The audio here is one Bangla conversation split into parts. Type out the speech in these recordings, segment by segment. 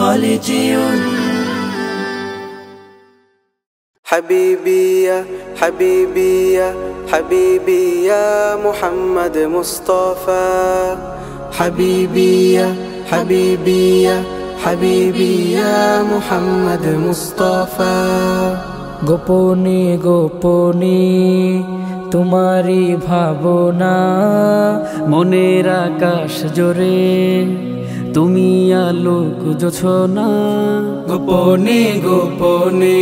خالدي حبيبي يا حبيبي يا حبيبي يا محمد مصطفى حبيبي يا حبيبي يا حبيبي يا محمد مصطفى গোপনে গোপনে তোমারই ভাবনা মনের আকাশ জোরে তুমি আলোক জোছনা গোপনে গোপনে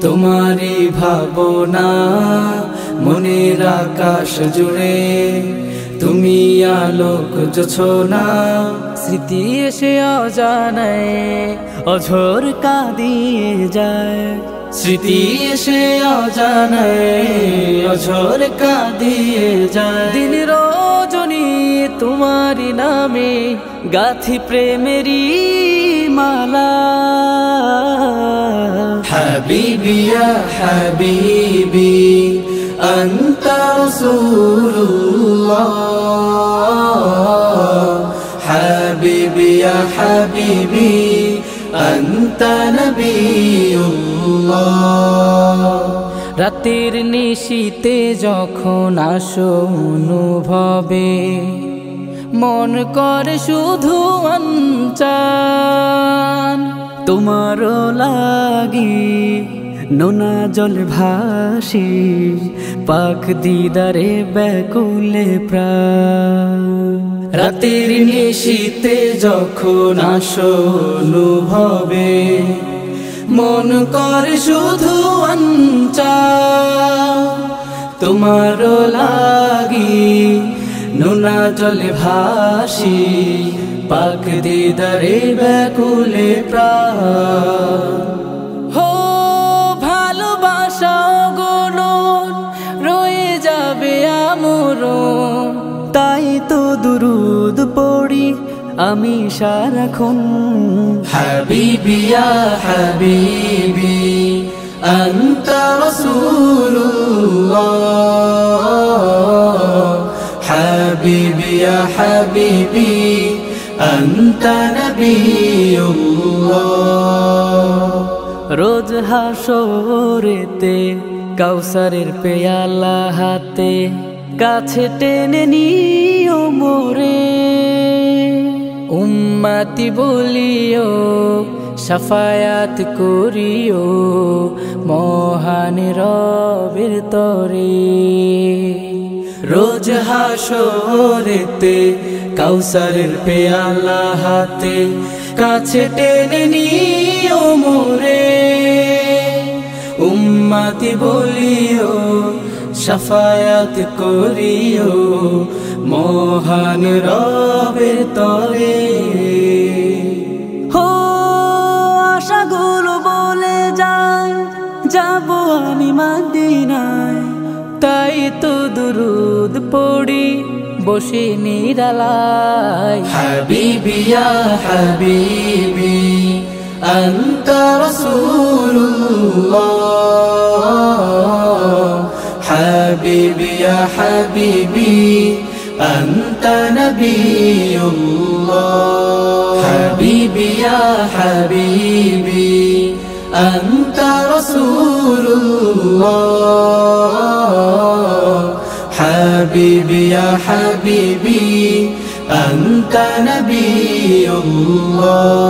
তোমারই ভাবনা মনের আকাশ জুড়ে তুমি আলোক জোছনা স্মৃতি এসে অজানায় অঝোর কাঁদিয়ে যায়। স্মৃতি এসে অজানায় অঝোর কাঁদিয়ে যায়। দিন রজনী তোমারি নামে গাথি প্রেমেরি মালা حبيبي يا حبيبي أنت رسول الله حبيبي يا حبيبي أنت نبي الله রাতের নিশীতে যখন আসো অনুভবে মন করে শুধু অঞ্চান তোমার লাগি নোনা জল ভাসি পাখ দিদারে ব্যাকুলে রাতের নিশীতে যখন আসো অনুভবে মন করে শুধু অঞ্চা তোমার লাগি নোনা জলে ভাসি পাক দিদারে ব্যাকুলে প্রাণ হো ভালোবাসা গণ রয়ে যাবে আমর তাই তো দুরুদ পড়ি আমি সারাক্ষণ حبيبي يا حبيبي أنت رسول الله حبيبي يا حبيبي أنت نبي الله রোজ হাসরেতে কাউসারের পেয়ালা হাতে কাছে টেনে নিও মোরে উম্মাতি বলিও সাফায়াত করিও মহান রবের তরে রোজ হাসরেতে, কাউসারের পেয়ালা হাতে, কাছে টেনে নিও মোরে। উম্মাতি বলিও, সাফায়াত করিও, মহান রবের তরে। হো, আশাগুলো বলে যায়, যাব আমি মাদিনায়। তাই তো দুরুদ পড়ি বসে নিরালায় حبيبي يا حبيبي أنت رسول الله حبيبي يا حبيبي أنت نبي الله حبيبي يا حبيبي أنت رسول الله أنت نبي الله